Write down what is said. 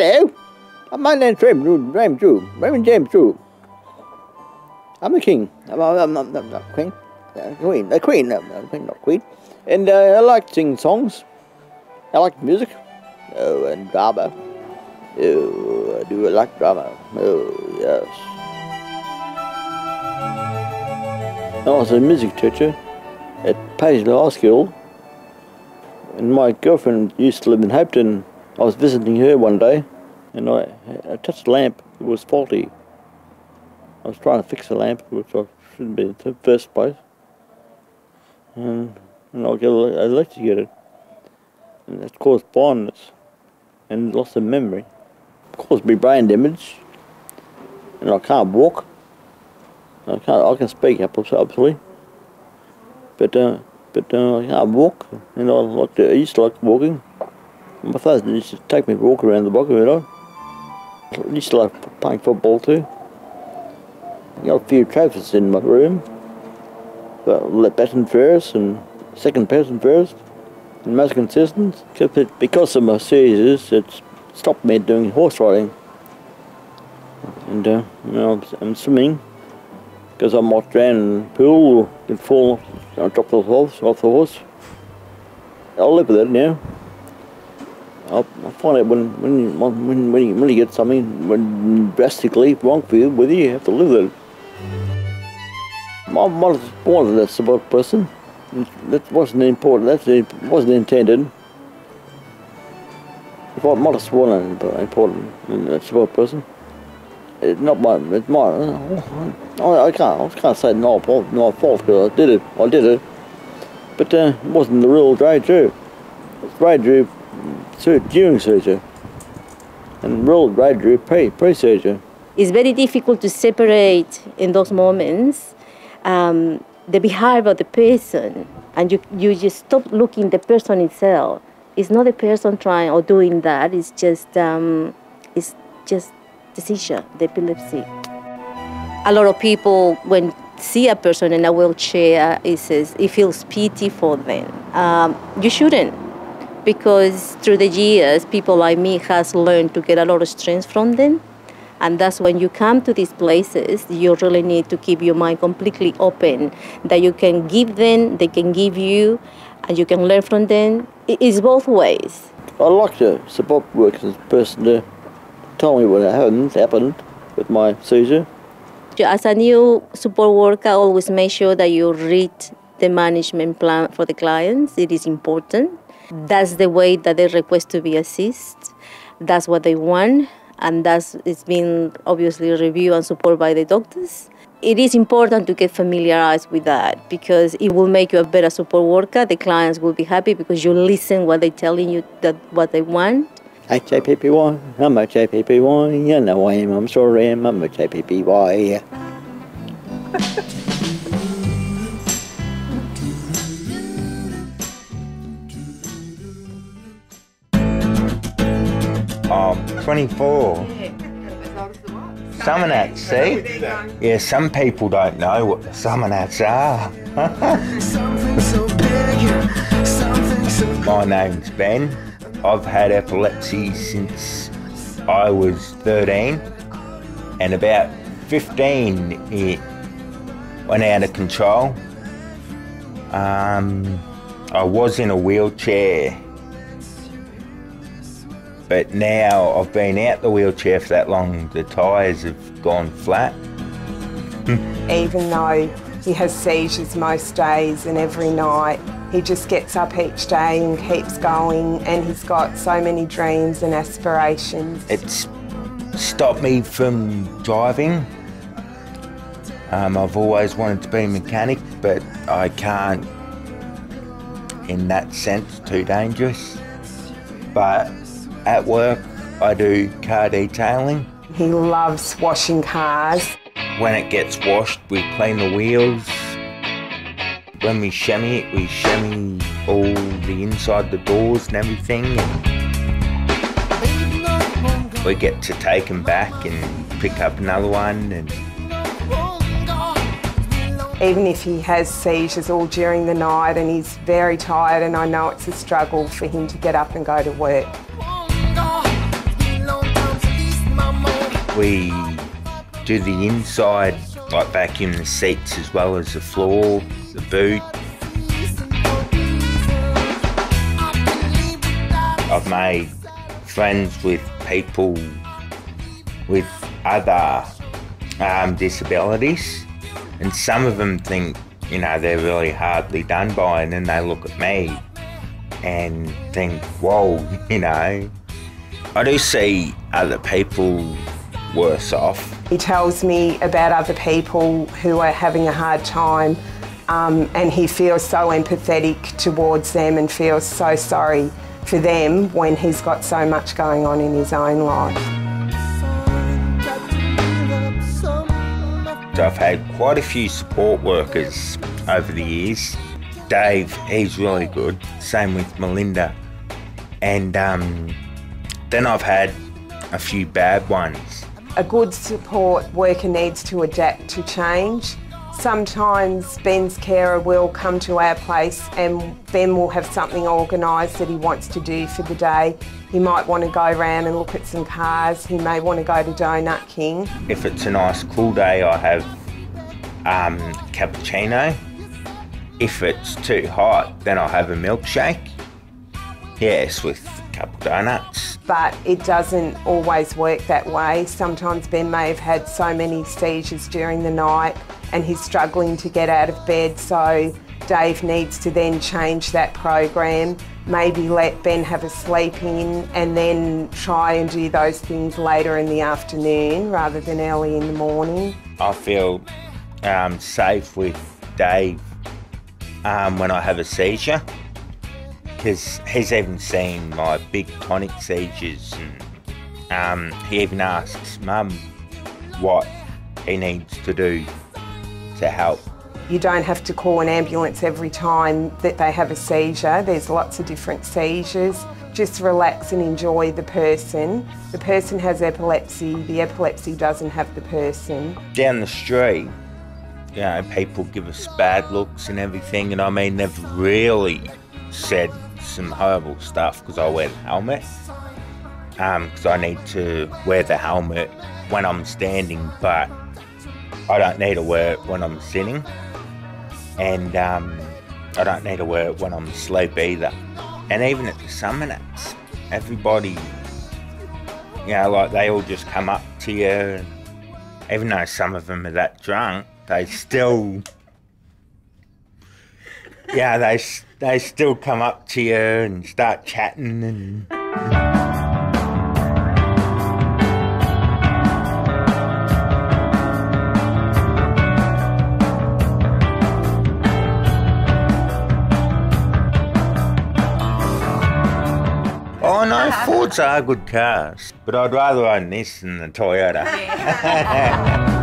Hello. My name's Drew. Raymond James Drew. I'm the king. I'm, I'm, I'm, I'm not queen. Uh, queen. The queen. No, queen, not queen. And uh, I like singing songs. I like music. Oh, and drama. Oh, I do like drama. Oh, yes. I was a music teacher at Paisley High School. And my girlfriend used to live in Hopeton. I was visiting her one day and I, I touched a lamp. It was faulty. I was trying to fix the lamp, which I shouldn't be in the first place. And, and I get electrocuted. And that caused blindness and loss of memory. It caused me brain damage. And I can't walk. I can't. I can speak absolutely, but uh, but uh, I can't walk. And I like to. I used to like walking. My father used to take me to walk around the block, you know. I used to like playing football too. I got a few trophies in my room. Got batting first and second person first, and most consistent. Because of my seizures, it stopped me doing horse riding. And uh, you know, I'm swimming because I might drown in the pool get fall I drop the horse off the horse. I'll live with it now. I'll find out when when you, when when you, when you get something when drastically wrong for you, whether you have to live with it. My mother was a support person. That wasn't important. That wasn't intended. If I might have sworn important, support person. It's not my, it's my, I, I can't, I can't say no fault, no fault because I did it, I did it. But uh, it wasn't the real Ray Drew. It's Ray Drew during surgery and real Ray Drew pre, pre-surgery. It's very difficult to separate in those moments um, the behavior of the person and you, you just stop looking the person itself. It's not the person trying or doing that, it's just, um, it's just the seizure, the epilepsy. A lot of people, when see a person in a wheelchair, it says it feels pity for them. Um, you shouldn't, because through the years, people like me has learned to get a lot of strength from them. And that's when you come to these places, you really need to keep your mind completely open, that you can give them, they can give you, and you can learn from them. It's both ways. I like to support workers person to tell me what happened, happened with my seizure. As a new support worker, always make sure that you read the management plan for the clients. It is important. That's the way that they request to be assisted. That's what they want, and that's it's been obviously reviewed and supported by the doctors. It is important to get familiarized with that because it will make you a better support worker. The clients will be happy because you listen what they're telling you that what they want H-A-P-P-Y, I'm H-A-P-P-Y, you know I am, I'm sorry I'm H-A-P-P-Y. I'm 24. Summernats, see? Yeah, some people don't know what the Summernats are. My name's Ben. I've had epilepsy since I was 13, and about 15 it went out of control. Um, I was in a wheelchair, but now I've been out the wheelchair for that long, the tyres have gone flat. Even though he has seizures most days and every night, he just gets up each day and keeps going, and he's got so many dreams and aspirations. It's stopped me from driving. Um, I've always wanted to be a mechanic, but I can't in that sense, too dangerous. But at work, I do car detailing. He loves washing cars. When it gets washed, we clean the wheels, when we chamois it, we chamois all the inside the doors and everything. And we get to take them back and pick up another one. And even if he has seizures all during the night and he's very tired, and I know it's a struggle for him to get up and go to work. We do the inside, like vacuum the seats as well as the floor, the boot. I've made friends with people with other um, disabilities, and some of them think, you know, they're really hardly done by, and then they look at me and think, whoa, you know. I do see other people worse off. He tells me about other people who are having a hard time um, and he feels so empathetic towards them and feels so sorry for them when he's got so much going on in his own life. So I've had quite a few support workers over the years. Dave, he's really good. Same with Melinda. And um, then I've had a few bad ones. A good support worker needs to adapt to change. Sometimes Ben's carer will come to our place and Ben will have something organised that he wants to do for the day. He might want to go around and look at some cars. He may want to go to Donut King. If it's a nice cool day, I have um, cappuccino. If it's too hot, then I'll have a milkshake. Yes, with a couple donuts. But it doesn't always work that way. Sometimes Ben may have had so many seizures during the night and he's struggling to get out of bed, so Dave needs to then change that program. Maybe let Ben have a sleep in and then try and do those things later in the afternoon rather than early in the morning. I feel um, safe with Dave um, when I have a seizure because he's even seen my big tonic seizures and um, he even asks mum what he needs to do to help. You don't have to call an ambulance every time that they have a seizure. There's lots of different seizures. Just relax and enjoy the person. The person has epilepsy, the epilepsy doesn't have the person. Down the street, you know, people give us bad looks and everything, and I mean, they've really said some horrible stuff because I wear the helmet. Because um, I need to wear the helmet when I'm standing, but I don't need to wear it when I'm sitting. And um, I don't need to wear it when I'm asleep either. And even at the Summernats, everybody, you know, like they all just come up to you. And even though some of them are that drunk, they still, yeah, they they still come up to you and start chatting and. Oh no, Fords are good cars, but I'd rather own this than the Toyota.